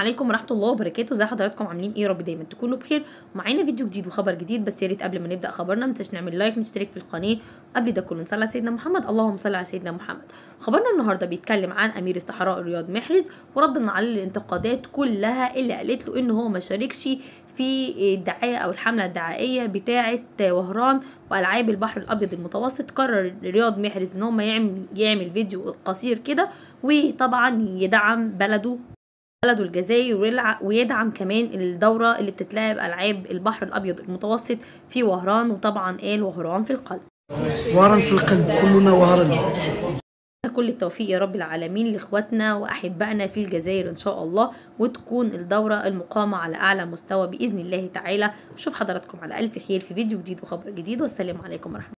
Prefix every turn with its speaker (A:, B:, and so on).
A: عليكم ورحمة الله وبركاته. ازي حضراتكم عاملين إيه؟ يا رب دايما تكونوا بخير. ومعانا فيديو جديد وخبر جديد بس يا ريت قبل ما نبدأ خبرنا ما تنساش نعمل لايك نشترك في القناة. وقبل ده كله نصلي على سيدنا محمد. اللهم صل على سيدنا محمد. خبرنا النهارده بيتكلم عن أمير الصحراء رياض محرز وردا على الانتقادات كلها اللي قالت له إن هو ما شاركش في الدعاية أو الحملة الدعائية بتاعه وهران وألعاب البحر الأبيض المتوسط. قرر رياض محرز إن هو يعمل يعمل فيديو قصير كده وطبعا يدعم بلده بلده الجزائر ويدعم كمان الدورة اللي بتتلعب ألعاب البحر الأبيض المتوسط في وهران وطبعا قال وهران في القلب.
B: وهرا في القلب كلنا وهرا
A: كل التوفيق يا رب العالمين لإخواتنا وأحبائنا في الجزائر إن شاء الله وتكون الدورة المقامة على أعلى مستوى بإذن الله تعالى. أشوف حضراتكم على ألف خير في فيديو جديد وخبر جديد والسلام عليكم ورحمة